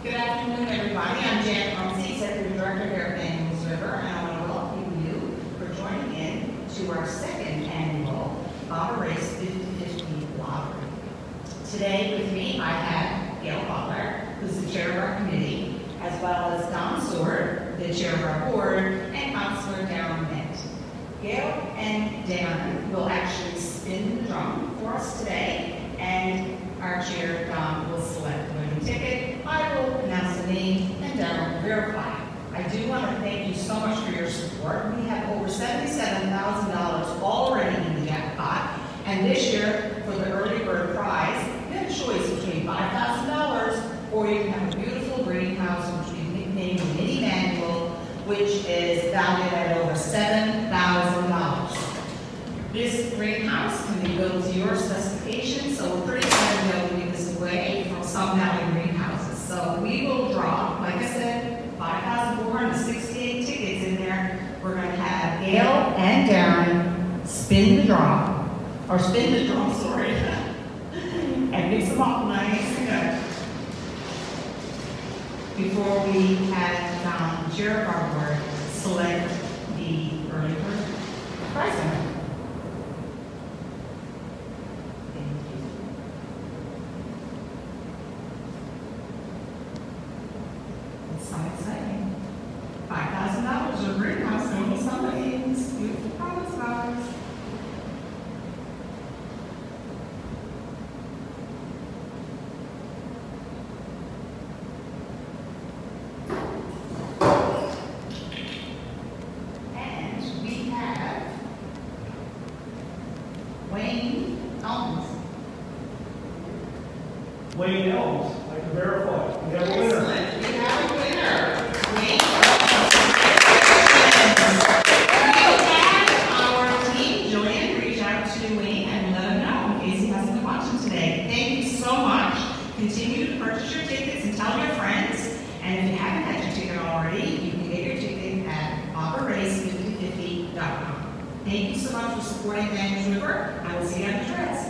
Good afternoon, everybody. I'm Jan Rumsey, Executive Director here at Manuels River, and I want to welcome you for joining in to our second annual Bobber Race 50/50 Lottery. Today with me, I have Gail Butler, who's the chair of our committee, as well as Don Stewart, the chair of our board, and Councilor Darren Mint. Gail and Darren will actually spin the drum for us today, and our chair, Don, will select the winning ticket. I will announce the name, and Verify. I do want to thank you so much for your support. We have over seventy-seven thousand dollars already in the jackpot, and this year, for the early bird prize, you have a choice between five thousand dollars, or you can have a beautiful greenhouse, which we nicknamed Mini Manual, which is valued at over seven thousand dollars. This greenhouse can be built to your specifications, so we're pretty excited to be Gail and down, spin the draw, or spin the drum, sorry, and mix them up nice. And good. Before we have, um, our board select the early bird prize winner. Thank you. It's so exciting. Five thousand dollars for a greenhouse, maybe somebody in this beautiful province of ours. And we have Wayne Elms. Wayne Elms, I can verify. We have a winner. We have a winner. Wayne. We had our team, Joanne, reach out to Wayne and let him know in case he hasn't been watching today. Thank you so much. Continue to purchase your tickets and tell your friends. And if you haven't had your ticket already, you can get your ticket at bobberrace5050.com. Thank you so much for supporting Manuels River. I will see you on the trails.